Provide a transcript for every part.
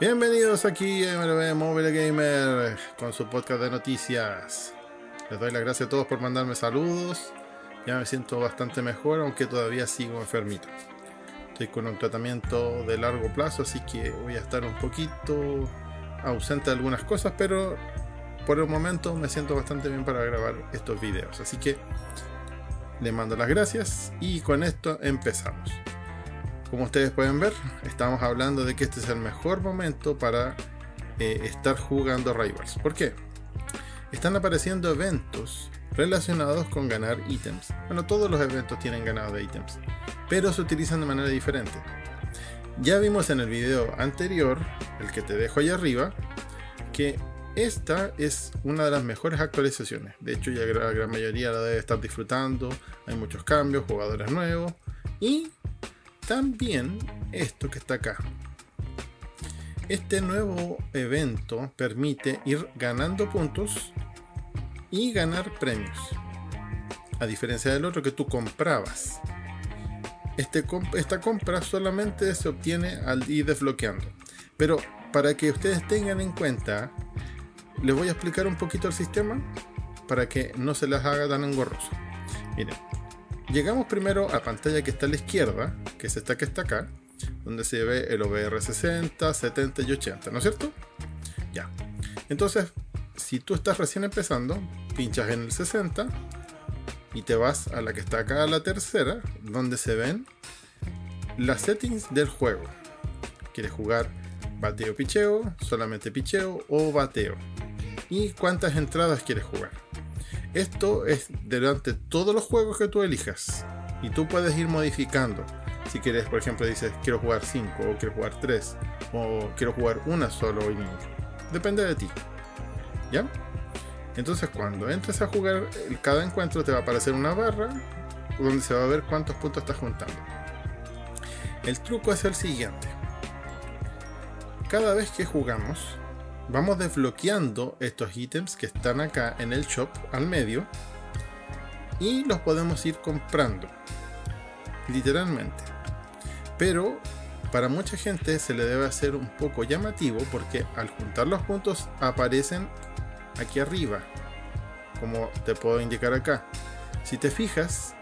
Bienvenidos aquí a MLB Mobile Gamer con su podcast de noticias. Les doy las gracias a todos por mandarme saludos. Ya me siento bastante mejor, aunque todavía sigo enfermito. Estoy con un tratamiento de largo plazo, así que voy a estar un poquito ausente de algunas cosas, pero por el momento me siento bastante bien para grabar estos videos. Así que les mando las gracias y con esto empezamos. Como ustedes pueden ver, estamos hablando de que este es el mejor momento para eh, estar jugando Rivals. ¿Por qué? Están apareciendo eventos relacionados con ganar ítems. Bueno, todos los eventos tienen ganado de ítems, pero se utilizan de manera diferente. Ya vimos en el video anterior, el que te dejo ahí arriba, que esta es una de las mejores actualizaciones. De hecho, ya la gran mayoría la debe estar disfrutando. Hay muchos cambios, jugadores nuevos y también esto que está acá. Este nuevo evento permite ir ganando puntos y ganar premios. A diferencia del otro que tú comprabas. Este, esta compra solamente se obtiene al ir desbloqueando. Pero para que ustedes tengan en cuenta, les voy a explicar un poquito el sistema para que no se les haga tan engorroso. Miren, Llegamos primero a la pantalla que está a la izquierda, que es esta que está acá, donde se ve el OBR 60, 70 y 80, ¿no es cierto? Ya. Entonces, si tú estás recién empezando, pinchas en el 60 y te vas a la que está acá a la tercera, donde se ven las settings del juego. ¿Quieres jugar bateo picheo, solamente picheo o bateo? ¿Y cuántas entradas quieres jugar? Esto es durante todos los juegos que tú elijas. Y tú puedes ir modificando. Si quieres, por ejemplo, dices quiero jugar 5 o quiero jugar 3 o quiero jugar una solo inning. Depende de ti. ¿Ya? Entonces cuando entres a jugar, cada encuentro te va a aparecer una barra donde se va a ver cuántos puntos estás juntando. El truco es el siguiente. Cada vez que jugamos, vamos desbloqueando estos ítems que están acá en el shop al medio y los podemos ir comprando literalmente. Pero para mucha gente se le debe hacer un poco llamativo porque al juntar los puntos aparecen aquí arriba como te puedo indicar acá. Si te fijas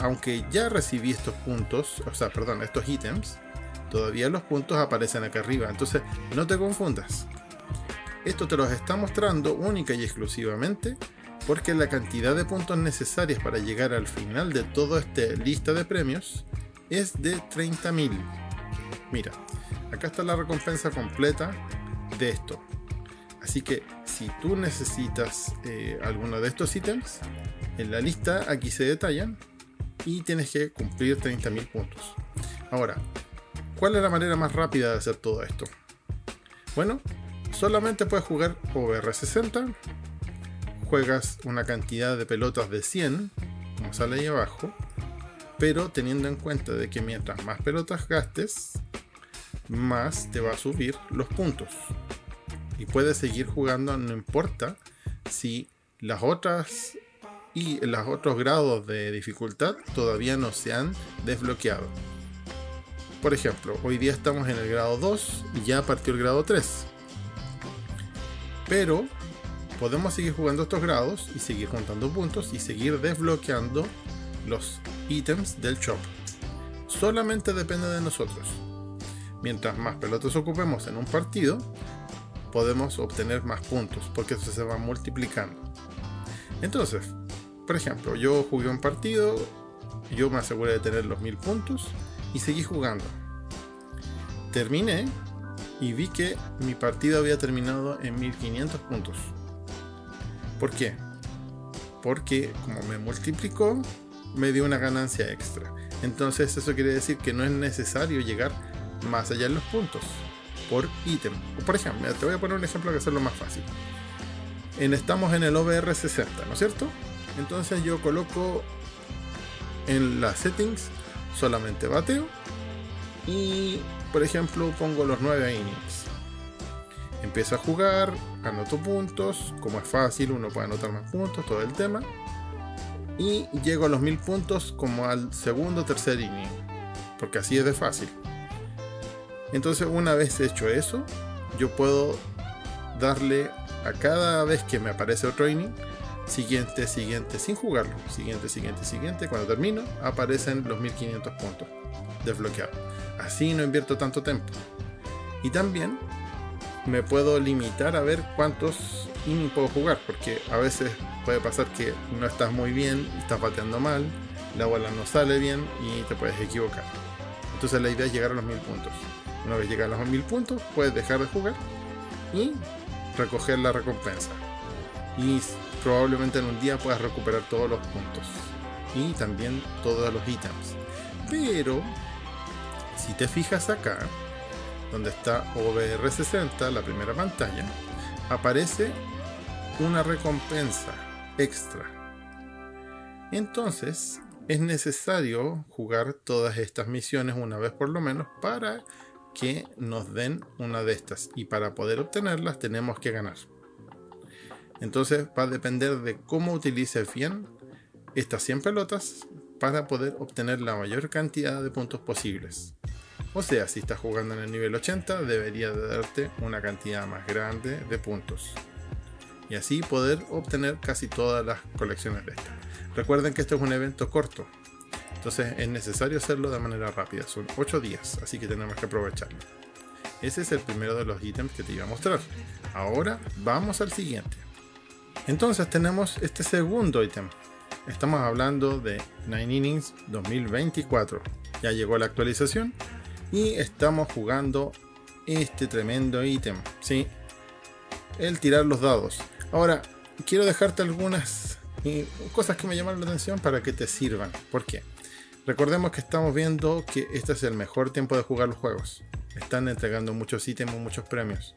aunque ya recibí estos puntos o sea perdón estos ítems todavía los puntos aparecen acá arriba. Entonces no te confundas esto te los está mostrando única y exclusivamente porque la cantidad de puntos necesarios para llegar al final de toda esta lista de premios es de 30.000. Mira, acá está la recompensa completa de esto. Así que si tú necesitas eh, alguno de estos ítems, en la lista aquí se detallan y tienes que cumplir 30.000 puntos. Ahora, ¿cuál es la manera más rápida de hacer todo esto? Bueno, solamente puedes jugar OVR60, juegas una cantidad de pelotas de 100, como sale ahí abajo, pero teniendo en cuenta de que mientras más pelotas gastes, más te va a subir los puntos. Y puedes seguir jugando, no importa si las otras y los otros grados de dificultad todavía no se han desbloqueado. Por ejemplo, hoy día estamos en el grado 2 y ya partió el grado 3 pero podemos seguir jugando estos grados y seguir juntando puntos y seguir desbloqueando los ítems del shop. Solamente depende de nosotros. Mientras más pelotas ocupemos en un partido, podemos obtener más puntos porque eso se va multiplicando. Entonces, por ejemplo, yo jugué un partido, yo me aseguré de tener los 1000 puntos y seguí jugando. Terminé y vi que mi partido había terminado en 1500 puntos. ¿Por qué? Porque como me multiplicó, me dio una ganancia extra. Entonces eso quiere decir que no es necesario llegar más allá en los puntos por ítem. Por ejemplo, te voy a poner un ejemplo que hacerlo más fácil. Estamos en el OBR 60, ¿no es cierto? Entonces yo coloco en las settings solamente bateo y por ejemplo, pongo los 9 innings. Empiezo a jugar, anoto puntos, como es fácil, uno puede anotar más puntos, todo el tema. Y llego a los 1000 puntos como al segundo o tercer inning, porque así es de fácil. Entonces, una vez hecho eso, yo puedo darle a cada vez que me aparece otro inning, siguiente, siguiente, sin jugarlo, siguiente, siguiente, siguiente. Cuando termino, aparecen los 1500 puntos desbloqueados. Así no invierto tanto tiempo. Y también me puedo limitar a ver cuántos innings puedo jugar, porque a veces puede pasar que no estás muy bien, estás bateando mal, la bola no sale bien y te puedes equivocar. Entonces la idea es llegar a los 1000 puntos. Una vez llegas a los 1000 puntos, puedes dejar de jugar y recoger la recompensa. Y probablemente en un día puedas recuperar todos los puntos. Y también todos los ítems. Pero, si te fijas acá, donde está OBR60, la primera pantalla, aparece una recompensa extra. Entonces, es necesario jugar todas estas misiones una vez por lo menos para que nos den una de estas. Y para poder obtenerlas tenemos que ganar. Entonces va a depender de cómo utilices bien estas 100 pelotas para poder obtener la mayor cantidad de puntos posibles. O sea, si estás jugando en el nivel 80, debería de darte una cantidad más grande de puntos. Y así poder obtener casi todas las colecciones de estas. Recuerden que este es un evento corto. Entonces es necesario hacerlo de manera rápida. Son 8 días, así que tenemos que aprovecharlo. Ese es el primero de los ítems que te iba a mostrar. Ahora vamos al siguiente. Entonces tenemos este segundo ítem. Estamos hablando de Nine Innings 2024. Ya llegó la actualización y estamos jugando este tremendo ítem. ¿sí? El tirar los dados. Ahora, quiero dejarte algunas eh, cosas que me llamaron la atención para que te sirvan. ¿Por qué? Recordemos que estamos viendo que este es el mejor tiempo de jugar los juegos. Están entregando muchos ítems, muchos premios.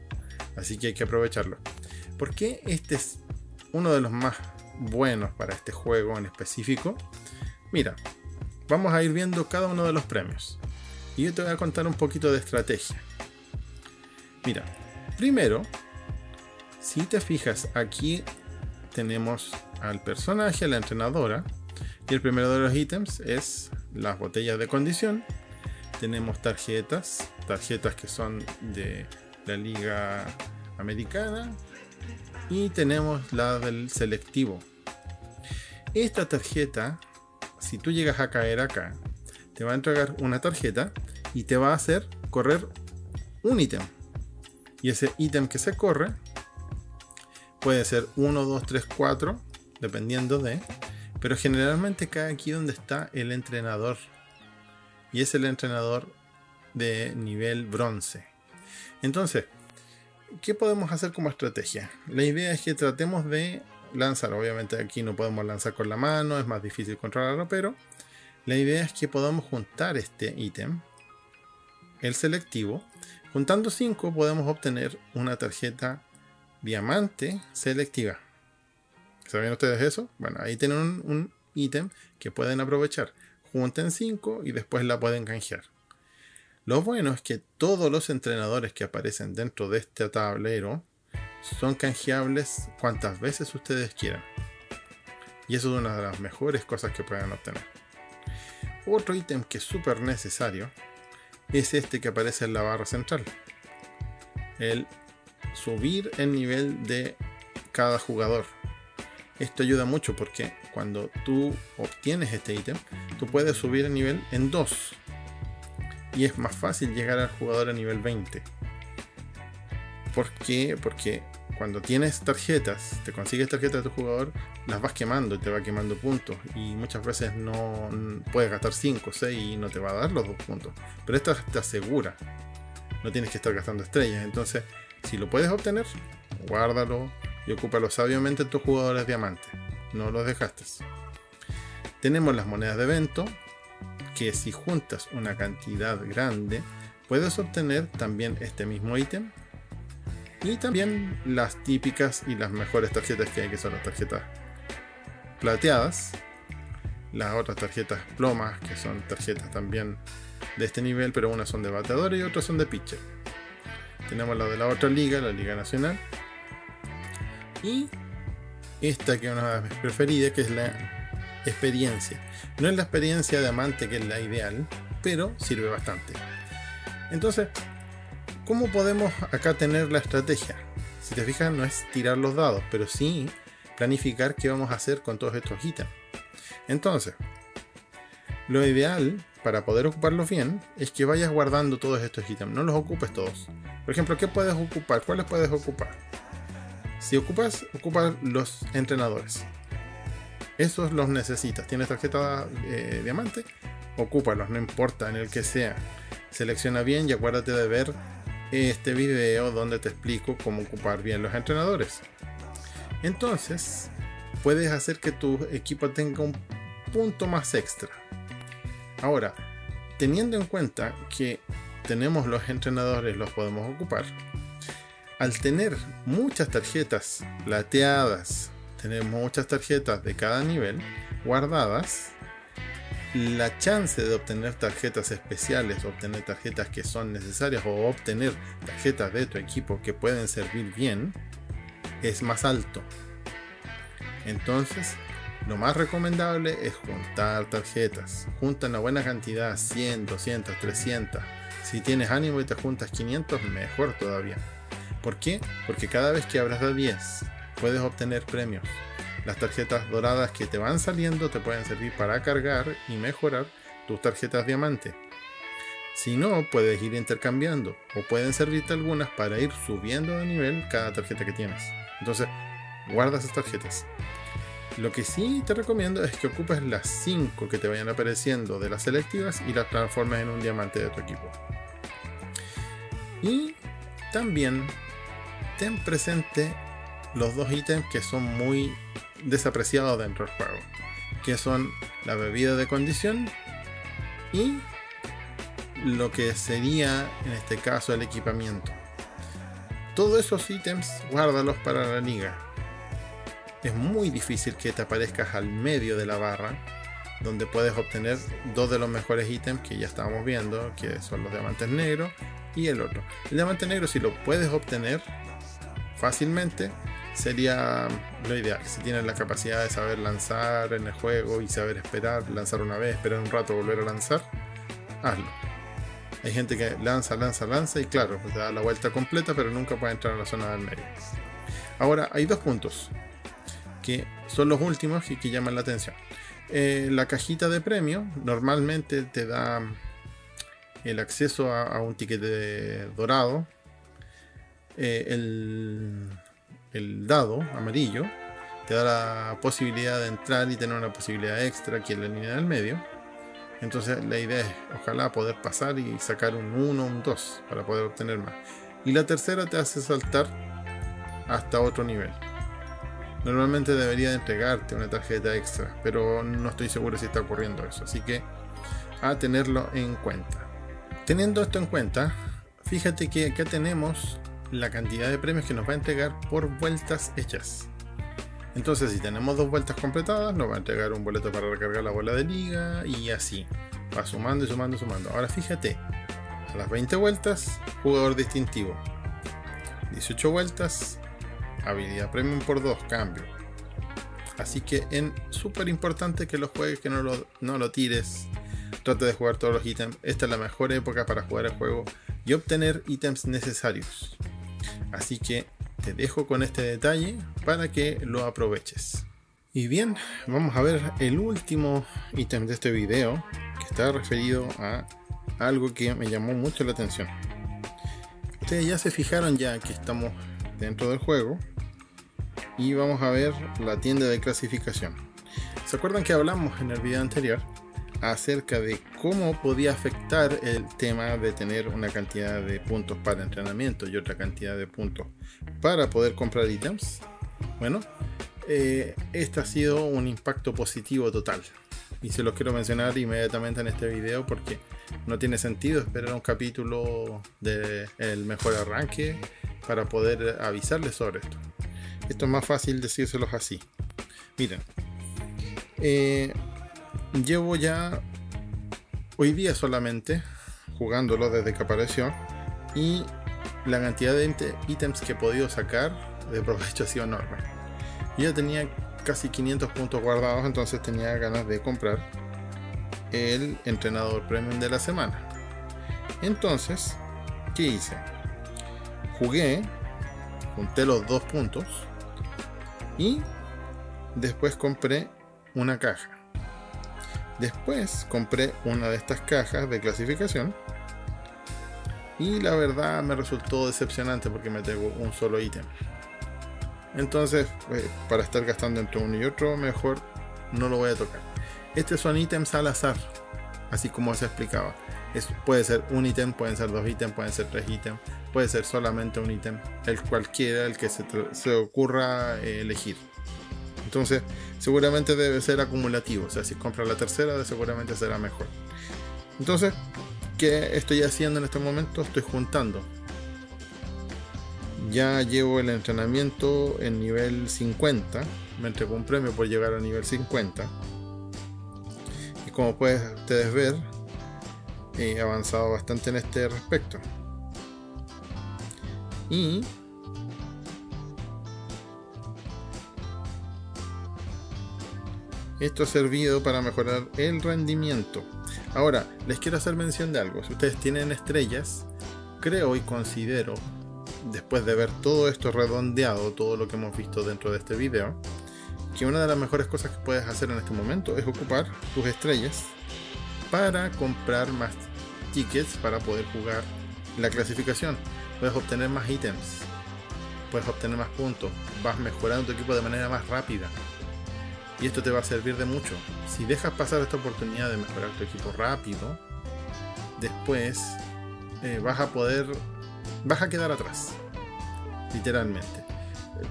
Así que hay que aprovecharlo. ¿Por qué este es uno de los más buenos para este juego en específico, mira, vamos a ir viendo cada uno de los premios. Y yo te voy a contar un poquito de estrategia. Mira, primero, si te fijas, aquí tenemos al personaje, a la entrenadora, y el primero de los ítems es las botellas de condición. Tenemos tarjetas, tarjetas que son de la liga americana, y tenemos la del selectivo. Esta tarjeta, si tú llegas a caer acá, te va a entregar una tarjeta y te va a hacer correr un ítem. Y ese ítem que se corre puede ser 1, 2, 3, 4, dependiendo de. Pero generalmente cae aquí donde está el entrenador. Y es el entrenador de nivel bronce. Entonces, ¿qué podemos hacer como estrategia? La idea es que tratemos de lanzar. Obviamente aquí no podemos lanzar con la mano, es más difícil controlarlo, pero la idea es que podamos juntar este ítem, el selectivo. Juntando 5 podemos obtener una tarjeta diamante selectiva. ¿Saben ustedes eso? Bueno, ahí tienen un ítem que pueden aprovechar. Junten 5 y después la pueden canjear. Lo bueno es que todos los entrenadores que aparecen dentro de este tablero son canjeables cuantas veces ustedes quieran. Y eso es una de las mejores cosas que pueden obtener. Otro ítem que es súper necesario es este que aparece en la barra central. El subir el nivel de cada jugador. Esto ayuda mucho porque cuando tú obtienes este ítem, tú puedes subir el nivel en dos y es más fácil llegar al jugador a nivel 20. ¿Por qué? Porque cuando tienes tarjetas, te consigues tarjetas de tu jugador, las vas quemando y te va quemando puntos. Y muchas veces no puedes gastar 5 o 6 y no te va a dar los dos puntos. Pero esta te asegura. No tienes que estar gastando estrellas. Entonces, si lo puedes obtener, guárdalo y ocúpalo sabiamente en tus jugadores diamantes. No los dejaste. Tenemos las monedas de evento, que si juntas una cantidad grande, puedes obtener también este mismo ítem y también las típicas y las mejores tarjetas que hay, que son las tarjetas plateadas, las otras tarjetas plomas, que son tarjetas también de este nivel, pero unas son de bateador y otras son de pitcher. Tenemos la de la otra liga, la Liga Nacional. Y esta que es una de mis preferidas, que es la experiencia. No es la experiencia de amante que es la ideal, pero sirve bastante. Entonces, ¿Cómo podemos acá tener la estrategia? Si te fijas, no es tirar los dados, pero sí planificar qué vamos a hacer con todos estos ítems. Entonces, lo ideal para poder ocuparlos bien es que vayas guardando todos estos ítems, no los ocupes todos. Por ejemplo, ¿qué puedes ocupar? ¿Cuáles puedes ocupar? Si ocupas, ocupa los entrenadores. Esos los necesitas. ¿Tienes tarjeta eh, diamante? Ocúpalos, no importa en el que sea. Selecciona bien y acuérdate de ver este video donde te explico cómo ocupar bien los entrenadores. Entonces, puedes hacer que tu equipo tenga un punto más extra. Ahora, teniendo en cuenta que tenemos los entrenadores, los podemos ocupar. Al tener muchas tarjetas plateadas, tener muchas tarjetas de cada nivel guardadas, la chance de obtener tarjetas especiales, obtener tarjetas que son necesarias o obtener tarjetas de tu equipo que pueden servir bien es más alto. Entonces, lo más recomendable es juntar tarjetas. Junta una buena cantidad, 100, 200, 300. Si tienes ánimo y te juntas 500, mejor todavía. ¿Por qué? Porque cada vez que abras de 10, puedes obtener premios. Las tarjetas doradas que te van saliendo te pueden servir para cargar y mejorar tus tarjetas diamante. Si no, puedes ir intercambiando o pueden servirte algunas para ir subiendo de nivel cada tarjeta que tienes. Entonces, guarda esas tarjetas. Lo que sí te recomiendo es que ocupes las 5 que te vayan apareciendo de las selectivas y las transformes en un diamante de tu equipo. Y también ten presente los dos ítems que son muy desapreciados dentro del juego, que son la bebida de condición y lo que sería en este caso el equipamiento. Todos esos ítems guárdalos para la liga es muy difícil que te aparezcas al medio de la barra donde puedes obtener dos de los mejores ítems que ya estábamos viendo, que son los diamantes negros y el otro. El diamante negro si lo puedes obtener fácilmente sería lo ideal. Si tienes la capacidad de saber lanzar en el juego y saber esperar, lanzar una vez, esperar un rato, volver a lanzar, hazlo. Hay gente que lanza, lanza, lanza y claro, pues da la vuelta completa, pero nunca puede entrar a la zona del medio. Ahora, hay dos puntos que son los últimos y que llaman la atención. Eh, la cajita de premio normalmente te da el acceso a, un ticket dorado, eh, el, el, dado amarillo te da la posibilidad de entrar y tener una posibilidad extra aquí en la línea del medio. Entonces la idea es ojalá poder pasar y sacar un 1, un 2 para poder obtener más. Y la tercera te hace saltar hasta otro nivel. Normalmente debería de entregarte una tarjeta extra, pero no estoy seguro si está ocurriendo eso, así que a tenerlo en cuenta. Teniendo esto en cuenta, fíjate que acá tenemos la cantidad de premios que nos va a entregar por vueltas hechas. Entonces, si tenemos dos vueltas completadas, nos va a entregar un boleto para recargar la bola de liga y así. Va sumando y sumando y sumando. Ahora fíjate, a las 20 vueltas, jugador distintivo. 18 vueltas, habilidad premium por 2, cambio. Así que es súper importante que lo juegues, que no lo, no lo tires. Trata de jugar todos los ítems. Esta es la mejor época para jugar el juego y obtener ítems necesarios. Así que te dejo con este detalle para que lo aproveches. Y bien, vamos a ver el último ítem de este video que está referido a algo que me llamó mucho la atención. Ustedes ya se fijaron ya que estamos dentro del juego y vamos a ver la tienda de clasificación. ¿Se acuerdan que hablamos en el video anterior acerca de cómo podía afectar el tema de tener una cantidad de puntos para entrenamiento y otra cantidad de puntos para poder comprar ítems? Bueno, eh, este ha sido un impacto positivo total. Y se los quiero mencionar inmediatamente en este video porque no tiene sentido esperar un capítulo del mejor arranque para poder avisarles sobre esto. Esto es más fácil decírselos así. Miren, eh, llevo ya hoy día solamente jugándolo desde que apareció y la cantidad de ítems que he podido sacar de provecho ha sido enorme. Yo tenía casi 500 puntos guardados, entonces tenía ganas de comprar el entrenador premium de la semana. Entonces, ¿qué hice? jugué, junté los dos puntos y después compré una caja. Después compré una de estas cajas de clasificación y la verdad me resultó decepcionante porque me tengo un solo ítem. Entonces, eh, para estar gastando entre uno y otro, mejor no lo voy a tocar. Estos son ítems al azar, así como se explicaba. Es, puede ser un ítem, pueden ser dos ítems, pueden ser tres ítems, puede ser solamente un ítem, el cualquiera, el que se, se ocurra eh, elegir. Entonces, seguramente debe ser acumulativo, o sea, si compras la tercera, seguramente será mejor. Entonces, ¿qué estoy haciendo en este momento? Estoy juntando. Ya llevo el entrenamiento en nivel 50, me entregó un premio por llegar a nivel 50. Y como pueden ustedes ver, he avanzado bastante en este respecto. Y esto ha servido para mejorar el rendimiento. Ahora, les quiero hacer mención de algo. Si ustedes tienen estrellas, creo y considero, después de ver todo esto redondeado, todo lo que hemos visto dentro de este video, que una de las mejores cosas que puedes hacer en este momento es ocupar tus estrellas para comprar más tickets para poder jugar la clasificación. Puedes obtener más ítems, puedes obtener más puntos, vas mejorando tu equipo de manera más rápida. Y esto te va a servir de mucho. Si dejas pasar esta oportunidad de mejorar tu equipo rápido, después eh, vas a poder, vas a quedar atrás, literalmente.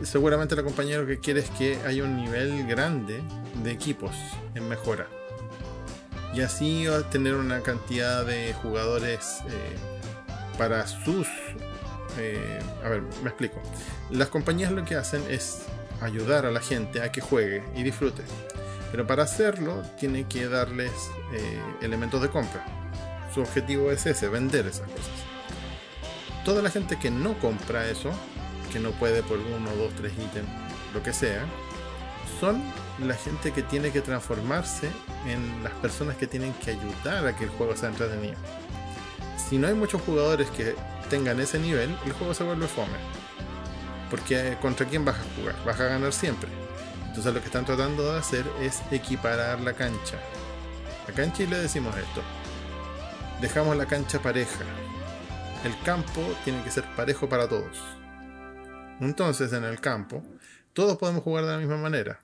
Seguramente la compañía lo que quiere es que haya un nivel grande de equipos en mejora y así tener una cantidad de jugadores eh, para sus... Eh, a ver, me explico. Las compañías lo que hacen es ayudar a la gente a que juegue y disfrute. Pero para hacerlo tiene que darles eh, elementos de compra. Su objetivo es ese, vender esas cosas. Toda la gente que no compra eso, que no puede por uno, dos, tres ítems, lo que sea, son la gente que tiene que transformarse en las personas que tienen que ayudar a que el juego sea entretenido. Si no hay muchos jugadores que tengan ese nivel, el juego se vuelve fome. Porque contra quién vas a jugar, vas a ganar siempre. Entonces lo que están tratando de hacer es equiparar la cancha. Acá en Chile decimos esto. Dejamos la cancha pareja. El campo tiene que ser parejo para todos. Entonces en el campo todos podemos jugar de la misma manera.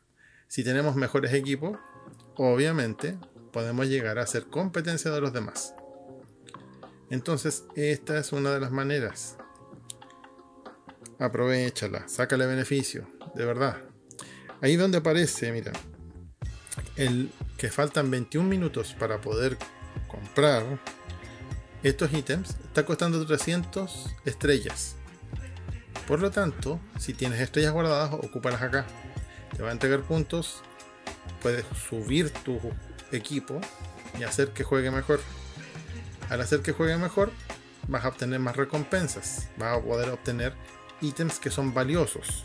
Si tenemos mejores equipos, obviamente podemos llegar a ser competencia de los demás. Entonces, esta es una de las maneras. Aprovechala, sácale beneficio, de verdad. Ahí donde aparece, mira, el que faltan 21 minutos para poder comprar estos ítems, está costando 300 estrellas. Por lo tanto, si tienes estrellas guardadas, ocúpalas acá te va a entregar puntos, puedes subir tu equipo y hacer que juegue mejor. Al hacer que juegue mejor, vas a obtener más recompensas, vas a poder obtener ítems que son valiosos.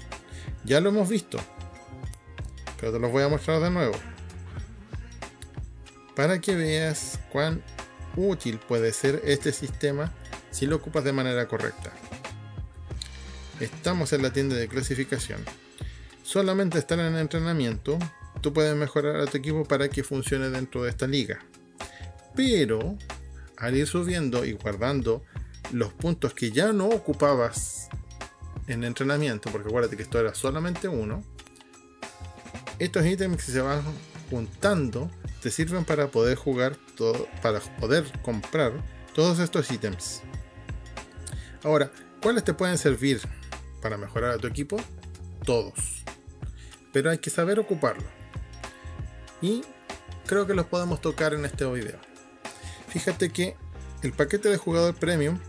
Ya lo hemos visto, pero te los voy a mostrar de nuevo. Para que veas cuán útil puede ser este sistema si lo ocupas de manera correcta. Estamos en la tienda de clasificación solamente estar en entrenamiento, tú puedes mejorar a tu equipo para que funcione dentro de esta liga. Pero al ir subiendo y guardando los puntos que ya no ocupabas en entrenamiento, porque acuérdate que esto era solamente uno, estos ítems que se van juntando te sirven para poder jugar todo, para poder comprar todos estos ítems. Ahora, ¿cuáles te pueden servir para mejorar a tu equipo? Todos pero hay que saber ocuparlo. Y creo que los podemos tocar en este video. Fíjate que el paquete de jugador premium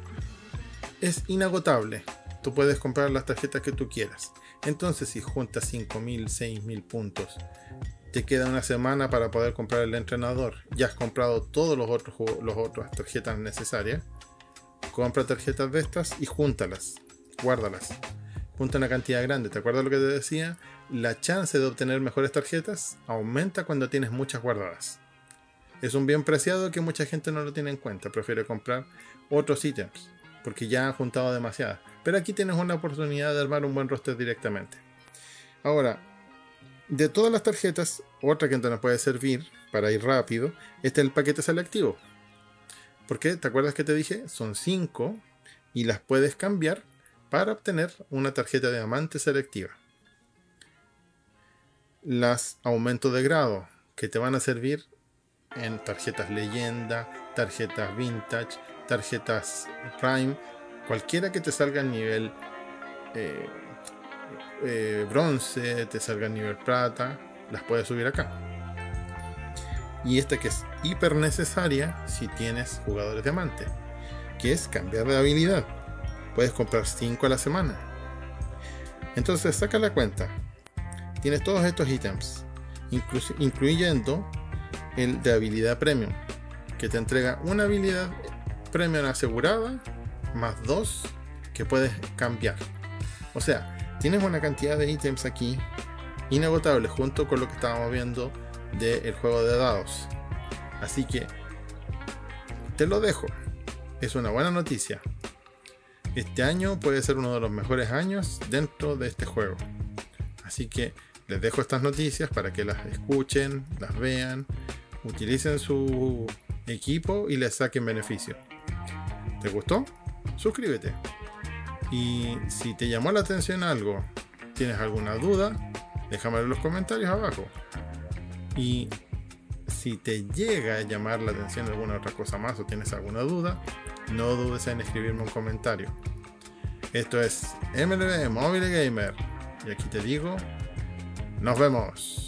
es inagotable. Tú puedes comprar las tarjetas que tú quieras. Entonces, si juntas 5.000, 6.000 puntos, te queda una semana para poder comprar el entrenador. Ya has comprado todos los otros los otras tarjetas necesarias. Compra tarjetas de estas y júntalas, guárdalas. Junta una cantidad grande. ¿Te acuerdas lo que te decía? la chance de obtener mejores tarjetas aumenta cuando tienes muchas guardadas. Es un bien preciado que mucha gente no lo tiene en cuenta, prefiere comprar otros ítems, porque ya han juntado demasiadas. Pero aquí tienes una oportunidad de armar un buen roster directamente. Ahora, de todas las tarjetas, otra que nos puede servir para ir rápido, este es el paquete selectivo. Porque, ¿te acuerdas que te dije? Son 5 y las puedes cambiar para obtener una tarjeta de diamante selectiva. Las aumentos de grado que te van a servir en tarjetas leyenda, tarjetas vintage, tarjetas prime, cualquiera que te salga a nivel eh, eh, bronce, te salga a nivel plata, las puedes subir acá. Y esta que es hiper necesaria si tienes jugadores diamante, que es cambiar de habilidad. Puedes comprar 5 a la semana. Entonces saca la cuenta. Tienes todos estos ítems, incluyendo el de habilidad premium, que te entrega una habilidad premium asegurada más dos que puedes cambiar. O sea, tienes una cantidad de ítems aquí inagotables junto con lo que estábamos viendo del juego de dados. Así que te lo dejo. Es una buena noticia. Este año puede ser uno de los mejores años dentro de este juego. Así que les dejo estas noticias para que las escuchen, las vean, utilicen su equipo y les saquen beneficio. ¿Te gustó? Suscríbete. Y si te llamó la atención algo, tienes alguna duda, déjamelo en los comentarios abajo. Y si te llega a llamar la atención alguna otra cosa más o tienes alguna duda, no dudes en escribirme un comentario. Esto es MLB Mobile Gamer. Y aquí te digo, nos vemos.